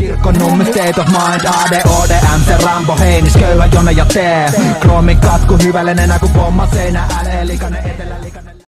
Kirkko nummi state of mind ADOD, MC, Rambo Heinis köyhä Jone ja T. Kroomin katku hyvällinen kun pomma seinä älee Likainen etelä likainen